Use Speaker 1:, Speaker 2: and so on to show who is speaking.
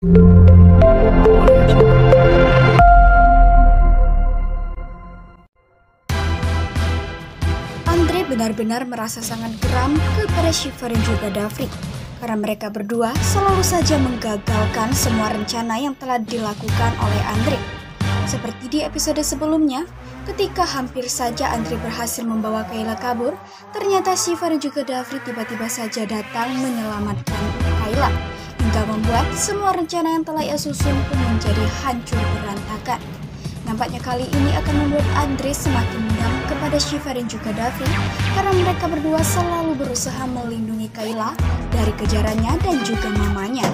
Speaker 1: Andre benar-benar merasa sangat geram kepada Shiva dan juga Davri karena mereka berdua selalu saja menggagalkan semua rencana yang telah dilakukan oleh Andre. Seperti di episode sebelumnya, ketika hampir saja Andre berhasil membawa Kayla kabur, ternyata Shiva dan juga Davri tiba-tiba saja datang menyelamatkan Kayla hingga membuat semua rencana yang telah ia susun pun menjadi hancur berantakan. Nampaknya kali ini akan membuat Andre semakin dendam kepada Shiva dan juga Davin karena mereka berdua selalu berusaha melindungi Kayla dari kejarannya dan juga mamanya.